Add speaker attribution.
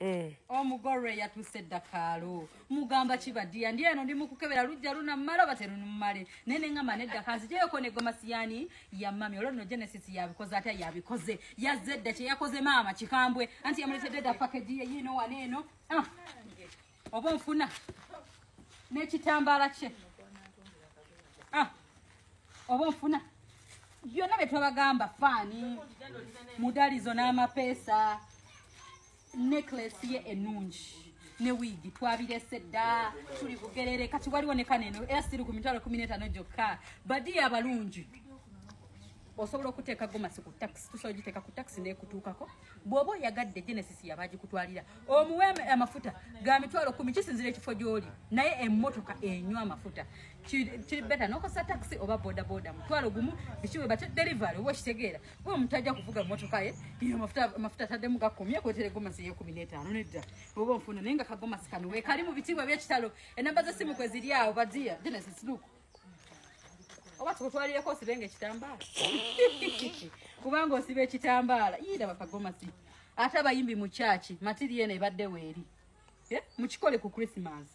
Speaker 1: Eh? omugorre yatuse eddakaalo mugamba kibaddiya ndi eno ndi mukukebera lujja lunammala oba terunumale naye neŋŋamba nedda kanzijeyoko negomasiyani yammami olwo nno genesis yabikoze ate yabikoze. Yazze edda kyeyakoze maama kikambwe. Anti yamuletedde edda pakeji ye yiino wano eno. Ah, oba onfuna? N'ekitambaala kye. Ah, oba onfuna? Byonna bye twabagamba faani mudalizo n'amapeesa necklace ye ennungi. Ne wiigi twabirese dda tuli bugerere. Kati waliwo ne kaneno era siri ku mitwalo kumi n'etaano gyokka. Badiya abalungi osobola okuteeka gomasi ku taxi tusobola ogiteeka ku taxi nekutuukako. Bw'oba oyagadde genesis yabagikutwalira omuwe amafuta ga mitwalo kumi kisinzira ekifo gy'oli. Naye emmotoka enywa amafuta Ki- kiri beta nokosa taxi oba bodaboda? Mutwalo gumu bikiwe bate delivery oba okitegeera? We omuntu ajja kuvuga motoka ye amafuta ataddemu gakomye kwetere gomasi yekumi n'etaano nedda. Oba onfuna naye nga kagomasi kano weekali mu bitiibwa by'ekitalo enamba z'essimu kwe ziri awo badia genesis luku oba tukutwalireko osibenga ekitambaala kubanga osiba ekitambaala yira bakagomasi ate abayimbi mu kyaki matiri eno ebadde weeri Eh, mukikole ku krismas